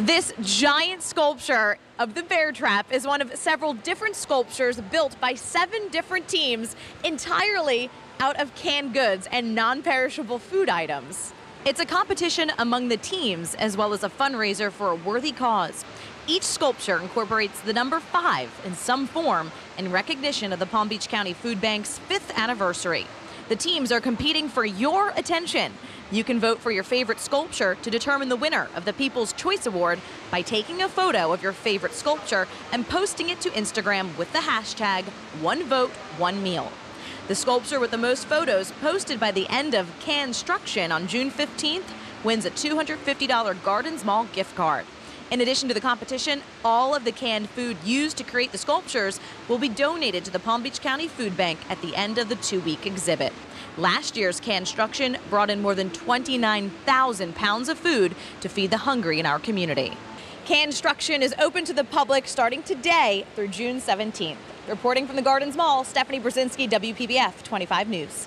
This giant sculpture of the bear trap is one of several different sculptures built by seven different teams entirely out of canned goods and non perishable food items. It's a competition among the teams as well as a fundraiser for a worthy cause. Each sculpture incorporates the number five in some form in recognition of the Palm Beach County Food Bank's fifth anniversary. The teams are competing for your attention. You can vote for your favorite sculpture to determine the winner of the People's Choice Award by taking a photo of your favorite sculpture and posting it to Instagram with the hashtag One Vote, One Meal. The sculpture with the most photos posted by the end of Canstruction on June 15th wins a $250 Gardens Mall gift card. In addition to the competition, all of the canned food used to create the sculptures will be donated to the Palm Beach County Food Bank at the end of the two week exhibit. Last year's Canstruction brought in more than 29,000 pounds of food to feed the hungry in our community. Canstruction is open to the public starting today through June 17th. Reporting from the Gardens Mall, Stephanie Brzezinski, WPBF 25 News.